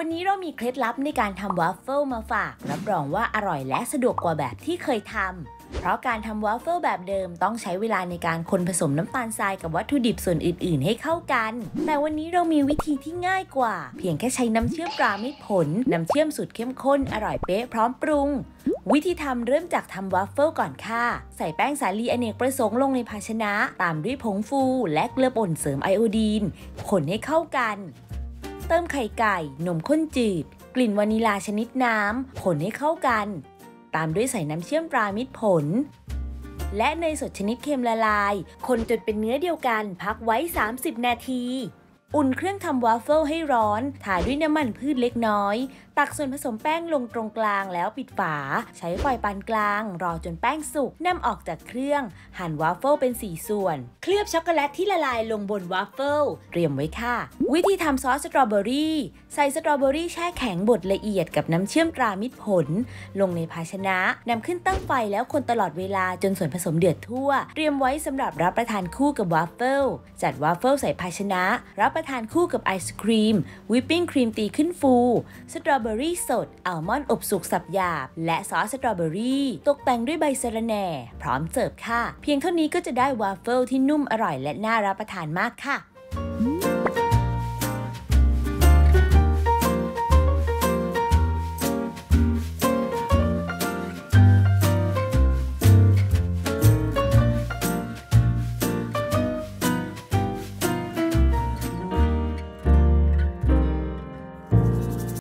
วันนี้เรามีเคล็ดลับในการทำวาฟเฟิลมาฝาก รับรองว่าอร่อยและสะดวกกว่าแบบที่เคยทำ เพราะการทำวาฟเฟิลแบบเดิมต้องใช้เวลาในการคนผสมน้ำตาลทรายกับวัตถุดิบส่วนอื่น ๆ ให้เข้ากัน แต่วันนี้เรามีวิธีที่ง่ายกว่า เพียงแค่ใช้น้ำเชื่อมตรามิตรผล น้ำเชื่อมสูตรเข้มข้นอร่อยเป๊ะพร้อมปรุง วิธีทำเริ่มจากทำวาฟเฟิลก่อนค่ะ ใส่แป้งสาลีอเนกประสงค์ลงในภาชนะ ตามด้วยผงฟู และเกลือป่นเสริมไอโอดีน คนให้เข้ากัน เติมไข่ไก่ นมข้นจืด กลิ่นวานิลาชนิดน้ำผสมให้เข้ากัน ตามด้วยใส่น้ำเชื่อมตรามิตรผล และเนยสดชนิดเค็มละลาย คนจนเป็นเนื้อเดียวกันพักไว้ 30 นาที อุ่นเครื่องทำวาฟเฟิลให้ร้อน ถ่ายด้วยน้ำมันพืชเล็กน้อย ตักส่วนผสมแป้งลงตรงกลางแล้วปิดฝา ใช้ไฟปานกลาง รอจนแป้งสุกนำออกจากเครื่อง หั่นวาฟเฟิลเป็น 4 ส่วน เคลือบช็อกโกแลตที่ละลายลงบนวาฟเฟิลเตรียมไว้ค่ะ วิธีทำซอสสตรอเบอรี่ใส่สตรอเบอรี่แช่แข็งบดละเอียดกับน้ำเชื่อมตรามิตรผล ลงในภาชนะนำขึ้นตั้งไฟแล้วคนตลอดเวลาจนส่วนผสมเดือดทั่ว เตรียมไว้สำหรับรับประทานคู่กับวาฟเฟิลจัดวาฟเฟิลใส่ภาชนะ รับประทานคู่กับไอศครีม วิปปิ้งครีมตีขึ้นฟู สตรอเบอรี่สด อัลมอนด์อบสุกสับหยาบ และซอสสตรอเบอรี่ ตกแต่งด้วยใบสะระแหน่ พร้อมเสิร์ฟค่ะ เพียงเท่านี้ก็จะได้วาฟเฟิลที่นุ่มอร่อยและน่ารับประทานมากค่ะ